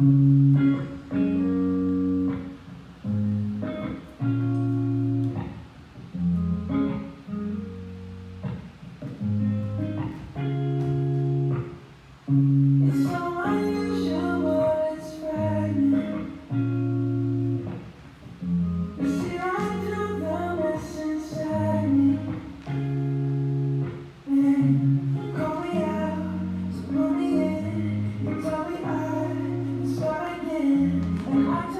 Mm-hmm. Mm-hmm.